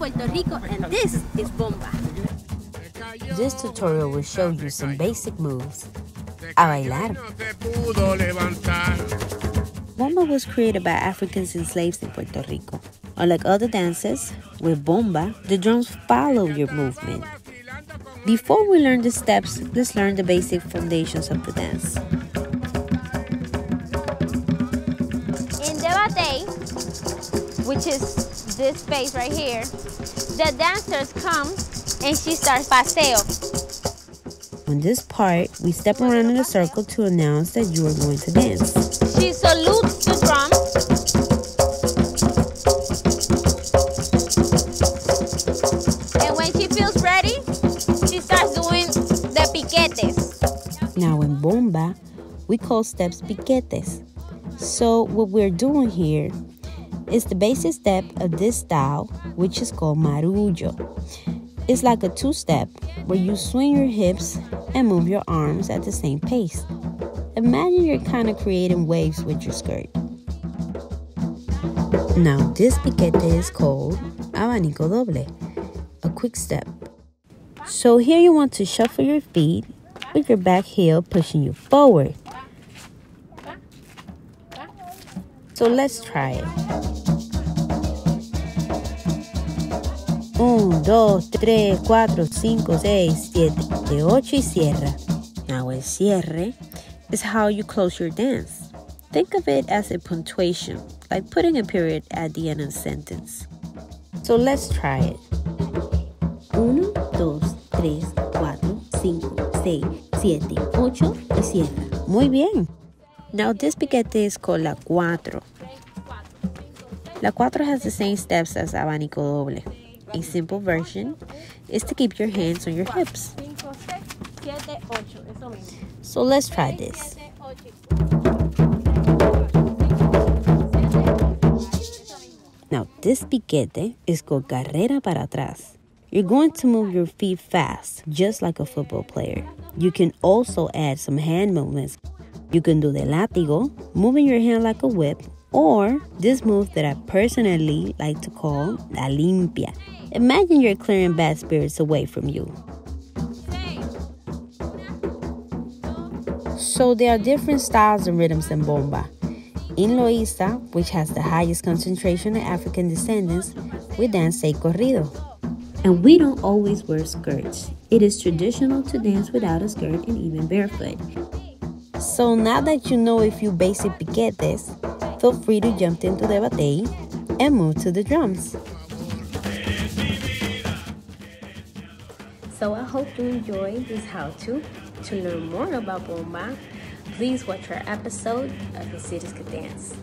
Puerto Rico, and this is Bomba. This tutorial will show you some basic moves. A bailar. Bomba was created by Africans and slaves in Puerto Rico. Unlike other dances, with bomba, the drums follow your movement. Before we learn the steps, let's learn the basic foundations of the dance. El batey, which is this space right here, the dancers come and she starts paseo. On this part, we step around in a circle to announce that you are going to dance. She salutes the drum. And when she feels ready, she starts doing the piquetes. Now in bomba, we call steps piquetes. So what we're doing here is the basic step of this style, which is called marullo. It's like a two-step where you swing your hips and move your arms at the same pace. Imagine you're kind of creating waves with your skirt. Now this piquete is called abanico doble, a quick step. So here you want to shuffle your feet with your back heel pushing you forward. So let's try it. Un, dos, tres, cuatro, cinco, seis, siete, ocho y cierra. Now el cierre is how you close your dance. Think of it as a punctuation, like putting a period at the end of a sentence. So let's try it. Uno, dos, tres, cuatro, cinco, seis, siete, ocho y cierra. Muy bien. Now this piquete is called la cuatro. La cuatro has the same steps as abanico doble. A simple version is to keep your hands on your hips. So let's try this. Now this piquete is called carrera para atrás. You're going to move your feet fast, just like a football player. You can also add some hand movements. You can do the látigo, moving your hand like a whip, or this move that I personally like to call la limpia. Imagine you're clearing bad spirits away from you. So there are different styles and rhythms in bomba. In Loíza, which has the highest concentration of African descendants, we dance a corrido. And we don't always wear skirts. It is traditional to dance without a skirt and even barefoot. So now that you know a few basic piquetes, feel free to jump into the batey and move to the drums. So I hope you enjoyed this how-to. To learn more about Bomba, please watch our episode of If Cities Could Dance.